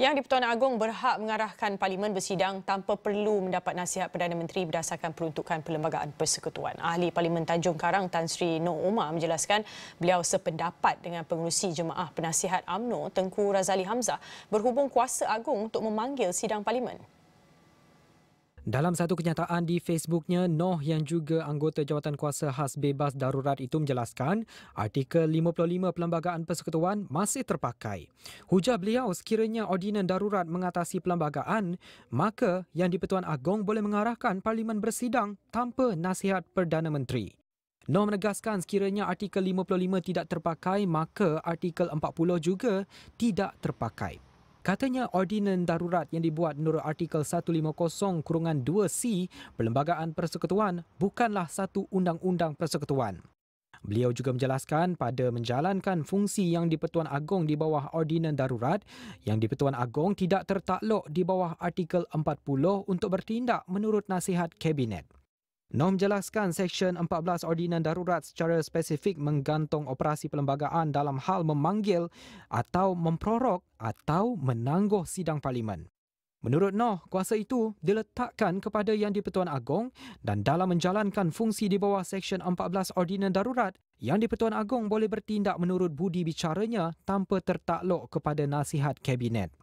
Yang di-Pertuan Agong berhak mengarahkan Parlimen bersidang tanpa perlu mendapat nasihat Perdana Menteri berdasarkan peruntukan Perlembagaan Persekutuan. Ahli Parlimen Tanjung Karang Tan Sri Noh Omar menjelaskan beliau sependapat dengan pengurusi Jemaah Penasihat AMNO Tengku Razali Hamzah berhubung kuasa agung untuk memanggil sidang Parlimen. Dalam satu kenyataan di Facebooknya, Noh yang juga anggota Jawatan Kuasa Khas Bebas Darurat itu menjelaskan artikel 55 Perlembagaan Persekutuan masih terpakai. Hujah beliau sekiranya ordinan darurat mengatasi perlembagaan, maka yang di-Pertuan Agong boleh mengarahkan Parlimen bersidang tanpa nasihat Perdana Menteri. Noh menegaskan sekiranya artikel 55 tidak terpakai, maka artikel 40 juga tidak terpakai. Katanya ordinan darurat yang dibuat menurut artikel 150-2C Perlembagaan Persekutuan bukanlah satu undang-undang persekutuan. Beliau juga menjelaskan pada menjalankan fungsi yang di-Pertuan Agong di bawah ordinan darurat, yang di-Pertuan Agong tidak tertakluk di bawah artikel 40 untuk bertindak menurut nasihat Kabinet. Noh menjelaskan Seksyen 14 Ordinan Darurat secara spesifik menggantung operasi perlembagaan dalam hal memanggil atau memprorok atau menangguh sidang parlimen. Menurut Noh, kuasa itu diletakkan kepada Yang di-Pertuan Agong dan dalam menjalankan fungsi di bawah Seksyen 14 Ordinan Darurat, Yang di-Pertuan Agong boleh bertindak menurut budi bicaranya tanpa tertakluk kepada nasihat Kabinet.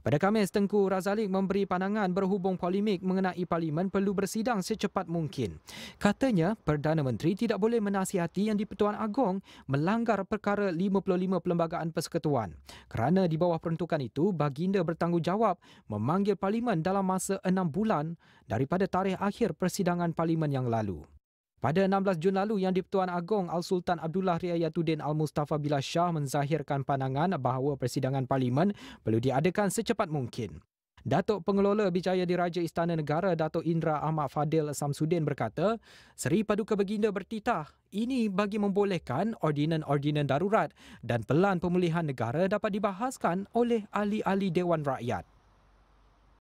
Pada Khamis, Tengku Razalik memberi pandangan berhubung polemik mengenai Parlimen perlu bersidang secepat mungkin. Katanya, Perdana Menteri tidak boleh menasihati yang di-Pertuan Agong melanggar perkara 55 Perlembagaan Persekutuan. Kerana di bawah peruntukan itu, baginda bertanggungjawab memanggil Parlimen dalam masa enam bulan daripada tarikh akhir persidangan Parlimen yang lalu. Pada 16 Jun lalu, Yang di-Pertuan Agong Al-Sultan Abdullah Riayatuddin Al-Mustafa Billah Shah menzahirkan pandangan bahawa persidangan parlimen perlu diadakan secepat mungkin. Datuk Pengelola Bijaya Diraja Istana Negara Datuk Indra Ahmad Fadil Samsudin berkata, Seri Paduka Baginda bertitah ini bagi membolehkan ordinan-ordinan darurat dan pelan pemulihan negara dapat dibahaskan oleh ahli-ahli Dewan Rakyat.